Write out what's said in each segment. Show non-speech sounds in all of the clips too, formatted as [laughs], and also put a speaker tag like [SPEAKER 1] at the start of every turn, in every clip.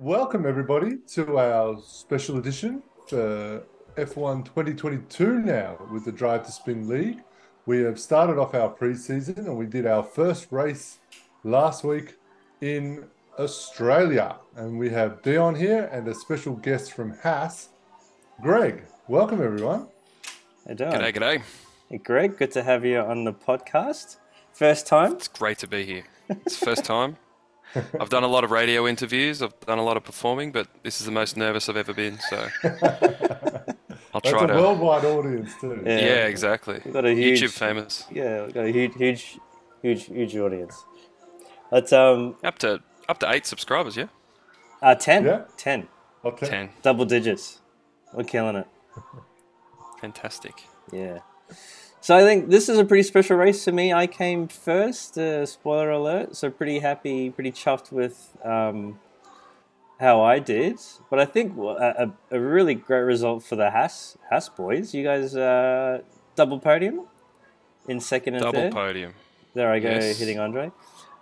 [SPEAKER 1] welcome everybody to our special edition for F1 2022 now with the Drive to Spin League. We have started off our preseason and we did our first race last week in Australia. And we have Dion here and a special guest from Haas, Greg. Welcome everyone.
[SPEAKER 2] How you doing?
[SPEAKER 3] G'day, g'day.
[SPEAKER 2] Hey, Greg, good to have you on the podcast. First time?
[SPEAKER 3] It's great to be here. It's first time. [laughs] I've done a lot of radio interviews. I've done a lot of performing, but this is the most nervous I've ever been. So [laughs] I'll
[SPEAKER 1] That's
[SPEAKER 3] try
[SPEAKER 1] a
[SPEAKER 3] to.
[SPEAKER 1] worldwide audience too.
[SPEAKER 2] Yeah.
[SPEAKER 3] yeah, exactly.
[SPEAKER 2] We've got a huge,
[SPEAKER 3] YouTube famous.
[SPEAKER 2] Yeah, we've got a huge, huge, huge, huge audience. But um,
[SPEAKER 3] Up to up to eight subscribers. Yeah,
[SPEAKER 2] uh, ten,
[SPEAKER 1] Yeah.
[SPEAKER 2] ten,
[SPEAKER 1] Okay.
[SPEAKER 3] ten.
[SPEAKER 2] double digits. We're killing it.
[SPEAKER 3] Fantastic.
[SPEAKER 2] Yeah. So I think this is a pretty special race for me. I came first. Uh, spoiler alert. So pretty happy, pretty chuffed with um, how I did. But I think a, a really great result for the Haas Haas boys. You guys uh, double podium in second and
[SPEAKER 3] Double
[SPEAKER 2] third.
[SPEAKER 3] podium.
[SPEAKER 2] There I go,
[SPEAKER 3] Yes.
[SPEAKER 2] hitting Andre.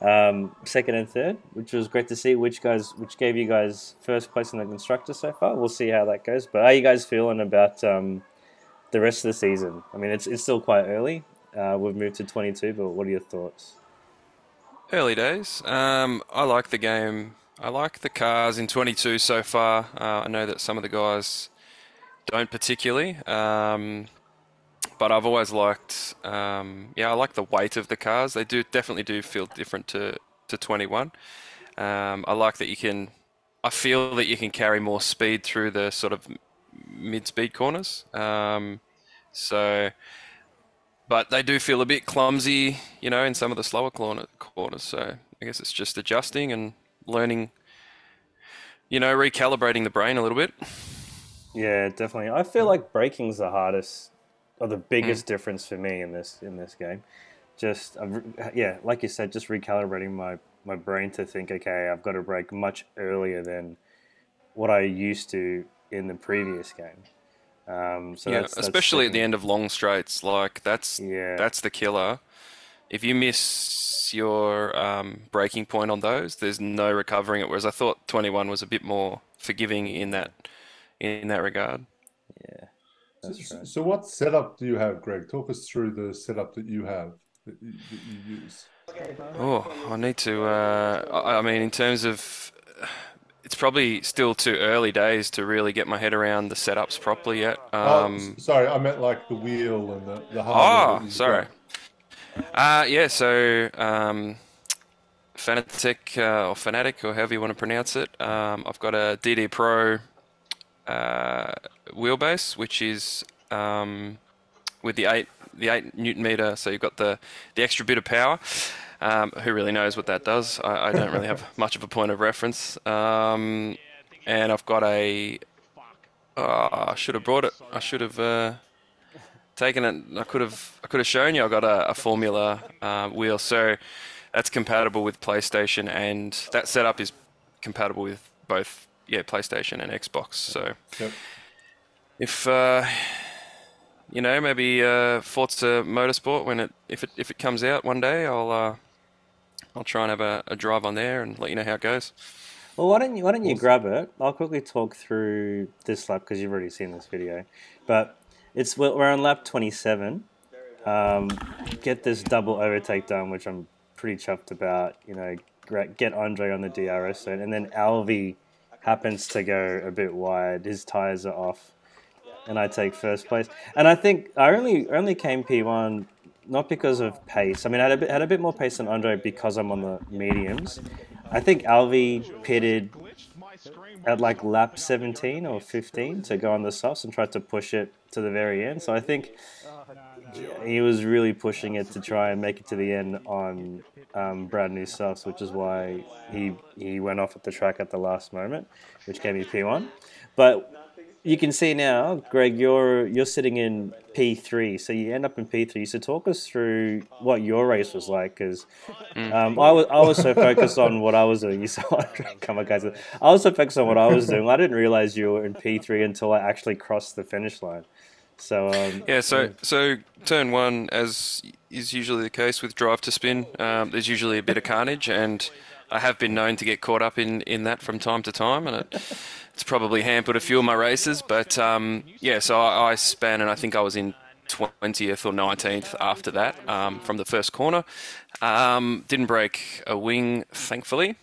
[SPEAKER 2] Um, second and third, which was great to see. Which guys, which gave you guys first place in the constructor so far. We'll see how that goes. But how are you guys feeling about um, the rest of the season? I mean, it's it's still quite early. Uh, we've moved to 22, but what are your thoughts?
[SPEAKER 3] Early days. Um, I like the game. I like the cars in 22 so far. Uh, I know that some of the guys don't particularly, um, but I've always liked. Um, yeah, I like the weight of the cars. They do definitely do feel different to to 21. Um, I like that you can. I feel that you can carry more speed through the sort of mid-speed corners. Um, so but they do feel a bit clumsy, you know, in some of the slower corner, corners. So I guess it's just adjusting and learning, you know, recalibrating the brain a little bit.
[SPEAKER 2] Yeah, definitely. I feel like braking's the hardest or the biggest difference for me in this in this game. Just I've- yeah, like you said, just recalibrating my my brain to think, okay, I've got to brake much earlier than what I used to in the previous game. Um, so
[SPEAKER 3] yeah,
[SPEAKER 2] that's, that's
[SPEAKER 3] especially at the end of long straights, like that's
[SPEAKER 2] Yeah.
[SPEAKER 3] that's the killer. If you miss your um, breaking point on those, there's no recovering it. Whereas I thought 21 was a bit more forgiving in that in that regard.
[SPEAKER 2] Yeah,
[SPEAKER 1] So,
[SPEAKER 2] right.
[SPEAKER 1] so what setup do you have, Greg? Talk us through the setup that you have that you, that you use.
[SPEAKER 3] Oh, I need to. Uh, I I mean, in terms of, it's probably still too early days to really get my head around the setups properly yet.
[SPEAKER 1] Oh,
[SPEAKER 3] Um,
[SPEAKER 1] s- sorry, I meant like the wheel and the, the hardware.
[SPEAKER 3] oh, sorry. Uh, yeah. So, um, Fanatec uh, or Fanatic or however you want to pronounce it. Um, I've got a DD Pro uh, wheelbase, which is um, with the eight the eight newton meter. So you've got the the extra bit of power. Um, who really knows what that does? I, I don't really have [laughs] much of a point of reference. Um, and I've got a. Oh, I should have brought it. I should have uh, taken it. I could have. I could have shown you. I got a, a Formula uh, wheel, so that's compatible with PlayStation, and that setup is compatible with both. Yeah, PlayStation and Xbox. So
[SPEAKER 1] Yep.
[SPEAKER 3] if uh, you know, maybe uh, Forza Motorsport when it if it if it comes out one day, I'll uh, I'll try and have a, a drive on there and let you know how it goes.
[SPEAKER 2] Well, why don't you why don't you grab it? I'll quickly talk through this lap because you've already seen this video, but it's we're we're on lap 27. Um, get this double overtake done, which I'm pretty chuffed about. You know, gra- get Andre on the DRS zone, and then Alvi happens to go a bit wide. His tires are off, and I take first place. And I think I only only came P1 not because of pace. I mean, I had a bit, had a bit more pace than Andre because I'm on the mediums. I think Alvi pitted at like lap 17 or 15 to go on the softs and tried to push it to the very end. So I think he was really pushing it to try and make it to the end on um, brand new softs, which is why he he went off at the track at the last moment, which gave me P1. But you can see now, Greg, you're you're sitting in P3, so you end up in P3. So talk us through what your race was like, because um, I was I was so focused on what I was doing. You saw [laughs] come on, guys. I was so focused on what I was doing. I didn't realize you were in P3 until I actually crossed the finish line. So um,
[SPEAKER 3] Yeah, so so turn one, as is usually the case with drive to spin, um, there's usually a bit of carnage, and I have been known to get caught up in, in that from time to time, and it, it's probably hampered a few of my races. But um, yeah, so I, I span, and I think I was in 20th or 19th after that um, from the first corner. Um, didn't break a wing, thankfully.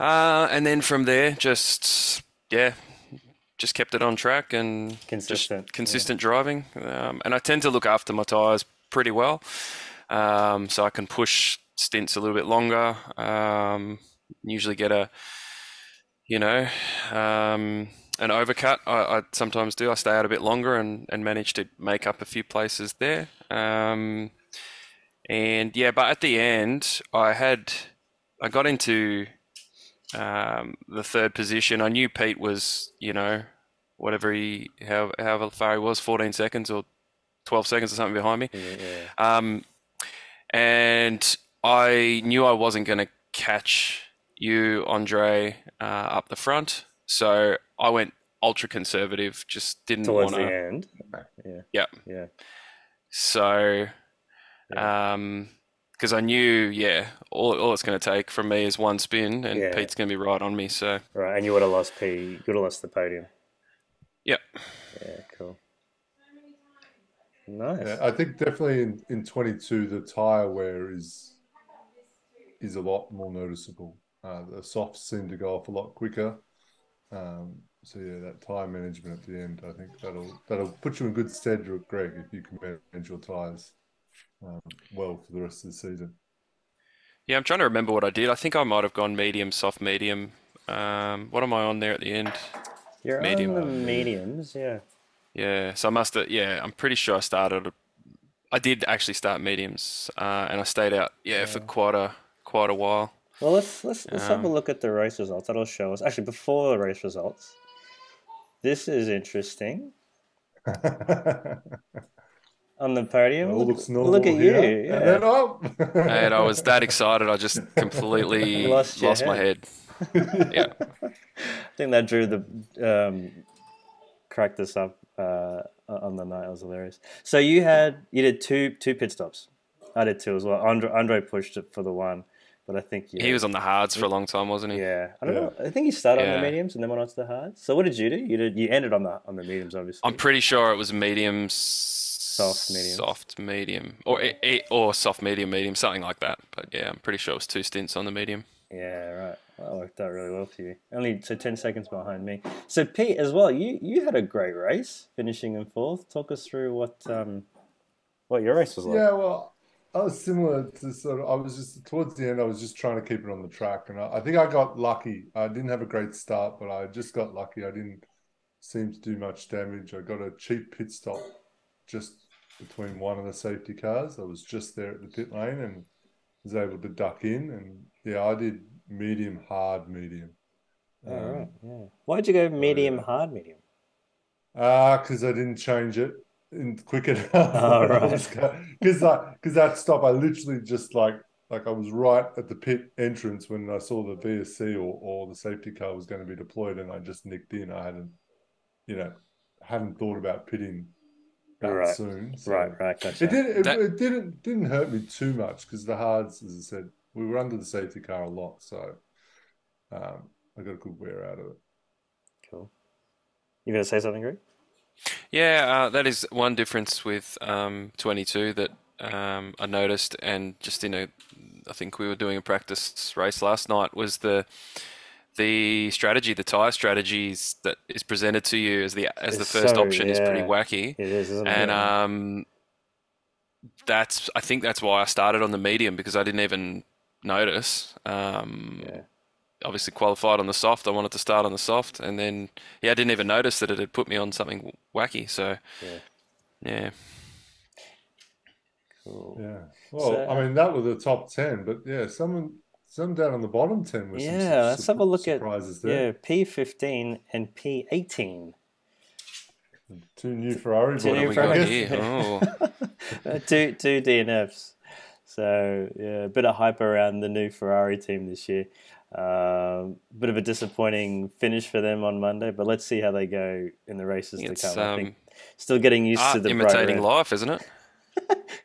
[SPEAKER 3] Uh, and then from there, just yeah, just kept it on track and
[SPEAKER 2] consistent,
[SPEAKER 3] consistent yeah. driving. Um, and I tend to look after my tires pretty well, um, so I can push stints a little bit longer. Um, usually get a, you know, um, an overcut. I, I, sometimes do. I stay out a bit longer and, and manage to make up a few places there. Um, and yeah, but at the end, I had I got into um, the third position. I knew Pete was, you know, whatever he, how, however far he was, 14 seconds or 12 seconds or something behind me.
[SPEAKER 2] Yeah.
[SPEAKER 3] Um, and I knew I wasn't going to catch you, Andre, uh, up the front. So I went ultra conservative, just didn't
[SPEAKER 2] want
[SPEAKER 3] to.
[SPEAKER 2] the end.
[SPEAKER 3] Yeah.
[SPEAKER 2] Yeah. Yeah.
[SPEAKER 3] So, yeah. um, because I knew, yeah, all, all it's going to take from me is one spin, and yeah. Pete's going to be right on me. So
[SPEAKER 2] right, and you would have lost P. You would have lost the podium.
[SPEAKER 3] Yep.
[SPEAKER 2] Yeah. Cool. Nice.
[SPEAKER 1] Yeah, I think definitely in, in 22 the tire wear is is a lot more noticeable. Uh, the softs seem to go off a lot quicker. Um, so yeah, that tire management at the end, I think that'll that'll put you in good stead, Greg, if you can manage your tires um, well for the rest of the season.
[SPEAKER 3] Yeah, I'm trying to remember what I did. I think I might have gone medium, soft, medium. Um, what am I on there at the end?
[SPEAKER 2] You're medium. on the mediums, yeah.
[SPEAKER 3] Yeah, so I must have. Yeah, I'm pretty sure I started. I did actually start mediums, uh, and I stayed out. Yeah, yeah, for quite a quite a while.
[SPEAKER 2] Well, let's let's let's um, have a um, look at the race results. That'll show us. Actually, before the race results, this is interesting. [laughs] on the podium. Look, look at
[SPEAKER 1] here.
[SPEAKER 2] you. Yeah.
[SPEAKER 1] And,
[SPEAKER 3] and I was that excited, I just [laughs] completely lost, lost head. my head. [laughs] yeah. I
[SPEAKER 2] think that drew the um, cracked this up uh, on the night. It was hilarious. So you had you did two two pit stops. I did two as well. Andre, Andre pushed it for the one, but I think
[SPEAKER 3] yeah, he was on the hards for a long time, wasn't he?
[SPEAKER 2] Yeah, I don't yeah. know. I think he started yeah. on the mediums and then went on to the hards. So what did you do? You did you ended on the on the mediums, obviously.
[SPEAKER 3] I'm pretty sure it was mediums
[SPEAKER 2] soft medium,
[SPEAKER 3] soft medium, or or soft medium medium, something like that. But yeah, I'm pretty sure it was two stints on the medium.
[SPEAKER 2] Yeah, right. That worked out really well for you. Only so ten seconds behind me. So Pete, as well, you you had a great race, finishing in fourth. Talk us through what um what your race was like.
[SPEAKER 1] Yeah, well, I was similar to sort of. I was just towards the end. I was just trying to keep it on the track, and I, I think I got lucky. I didn't have a great start, but I just got lucky. I didn't seem to do much damage. I got a cheap pit stop just between one of the safety cars. I was just there at the pit lane and was able to duck in. And yeah, I did medium, hard, medium.
[SPEAKER 2] All um, right. Yeah. Why'd you go medium, hard, medium?
[SPEAKER 1] Ah, uh, because I didn't change it in quick enough. [laughs]
[SPEAKER 2] Right. [laughs]
[SPEAKER 1] Because because that stop, I literally just like like I was right at the pit entrance when I saw the VSC or, or the safety car was going to be deployed, and I just nicked in. I hadn't, you know, hadn't thought about pitting that
[SPEAKER 2] right.
[SPEAKER 1] soon.
[SPEAKER 2] So right, right. Gotcha.
[SPEAKER 1] It didn't. It, that... it didn't didn't hurt me too much because the hards, as I said, we were under the safety car a lot, so um, I got a good wear out of it.
[SPEAKER 2] Cool. You gonna say something, Greg?
[SPEAKER 3] Yeah, uh, that is one difference with um, 22 that um, I noticed, and just in a, I think we were doing a practice race last night was the the strategy, the tire strategies that is presented to you as the as it's the first so, option yeah. is pretty wacky.
[SPEAKER 2] It is,
[SPEAKER 3] and it? um, that's I think that's why I started on the medium because I didn't even notice. Um,
[SPEAKER 2] yeah.
[SPEAKER 3] Obviously qualified on the soft. I wanted to start on the soft, and then yeah, I didn't even notice that it had put me on something wacky. So
[SPEAKER 2] yeah,
[SPEAKER 3] yeah.
[SPEAKER 2] Cool.
[SPEAKER 1] Yeah. Well, so, I mean, that was the top ten, but yeah, someone some down on the bottom ten
[SPEAKER 2] was yeah. let's have a look at there. yeah P fifteen and P eighteen.
[SPEAKER 1] Two new Ferrari.
[SPEAKER 2] Two new Ferrari. Oh. [laughs] Uh, two two DNFs. So yeah, a bit of hype around the new Ferrari team this year. Um, bit of a disappointing finish for them on Monday, but let's see how they go in the races to come. Um, I think still getting used to the
[SPEAKER 3] imitating life, isn't it?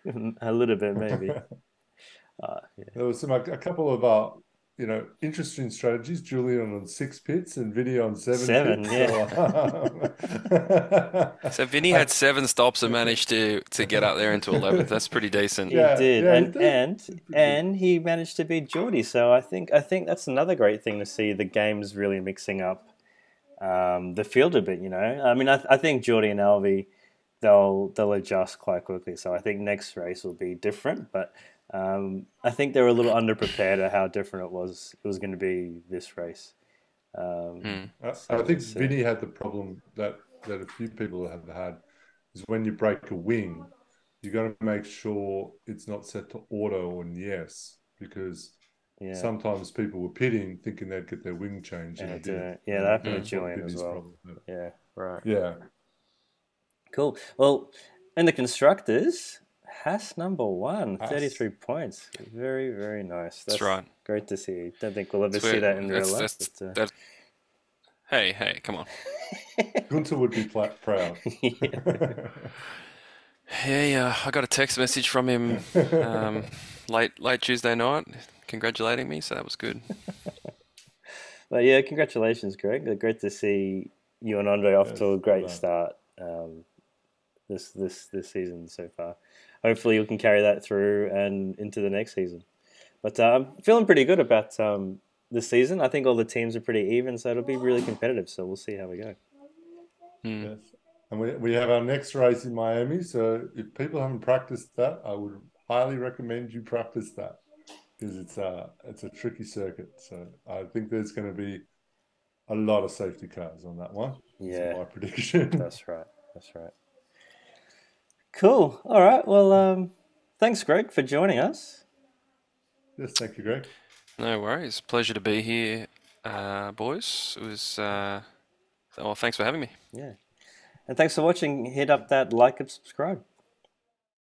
[SPEAKER 3] [laughs]
[SPEAKER 2] a little bit, maybe. [laughs]
[SPEAKER 1] Uh, yeah. There was some a couple of uh, you know, interesting strategies. Julian on six pits and Vinny on seven.
[SPEAKER 2] Seven,
[SPEAKER 1] pits.
[SPEAKER 2] yeah.
[SPEAKER 1] So,
[SPEAKER 3] So Vinny [laughs] had seven stops and managed to to get up there into 11th. That's pretty decent.
[SPEAKER 2] He
[SPEAKER 1] Yeah,
[SPEAKER 2] did,
[SPEAKER 1] yeah, he
[SPEAKER 2] and
[SPEAKER 1] did.
[SPEAKER 2] and and he managed to beat Geordie. So I think I think that's another great thing to see. The games really mixing up um, the field a bit. You know, I mean, I, I think Geordie and Alvey they'll they'll adjust quite quickly. So I think next race will be different, but. Um, I think they were a little underprepared at how different it was. It was going to be this race. Um,
[SPEAKER 3] Hmm.
[SPEAKER 1] I,
[SPEAKER 2] So
[SPEAKER 1] I think
[SPEAKER 2] it's, uh,
[SPEAKER 1] Vinny had the problem that that a few people have had is when you break a wing, you got to make sure it's not set to auto or yes because
[SPEAKER 2] yeah,
[SPEAKER 1] sometimes people were pitting thinking they'd get their wing changed and
[SPEAKER 2] and
[SPEAKER 1] it
[SPEAKER 2] it
[SPEAKER 1] didn't.
[SPEAKER 2] didn't. yeah, that happened
[SPEAKER 3] Mm.
[SPEAKER 2] to Julian as well.
[SPEAKER 1] problem.
[SPEAKER 2] Yeah, right.
[SPEAKER 1] Yeah,
[SPEAKER 2] Cool. Well, and the constructors, Haas number one,
[SPEAKER 1] Haas.
[SPEAKER 2] 33 points. Very, very nice.
[SPEAKER 3] That's right.
[SPEAKER 2] Great to see. Don't think we'll ever
[SPEAKER 3] That's
[SPEAKER 2] see
[SPEAKER 3] where-
[SPEAKER 2] that in real life.
[SPEAKER 3] that's-
[SPEAKER 2] but, uh,
[SPEAKER 3] that- Hey, hey, come on. [laughs]
[SPEAKER 1] Gunter would be pla- proud. [laughs] [laughs]
[SPEAKER 3] Yeah, yeah. I got a text message from him um, late late Tuesday night, congratulating me. So that was good.
[SPEAKER 2] But yeah, congratulations, Greg. Great to see you and Andre off
[SPEAKER 1] Yes,
[SPEAKER 2] to a great
[SPEAKER 1] well done.
[SPEAKER 2] start um, this this this season so far. Hopefully, you can carry that through and into the next season. But uh, I'm feeling pretty good about um, this season. I think all the teams are pretty even, so it'll be really competitive. So we'll see how we go.
[SPEAKER 3] Hmm.
[SPEAKER 1] yes. And we, we have our next race in Miami. So if people haven't practiced that, I would highly recommend you practice that because it's a it's a tricky circuit. So I think there's going to be a lot of safety cars on that one. That's
[SPEAKER 2] Yeah.
[SPEAKER 1] my [laughs] prediction.
[SPEAKER 2] That's right. That's right. Cool. All right. Well, um, thanks, Greg, for joining us.
[SPEAKER 1] yes, thank you, Greg.
[SPEAKER 3] No worries. Pleasure to be here, uh, boys. It was. Uh, well, thanks for having me.
[SPEAKER 2] Yeah. And thanks for watching. Hit up that like and subscribe.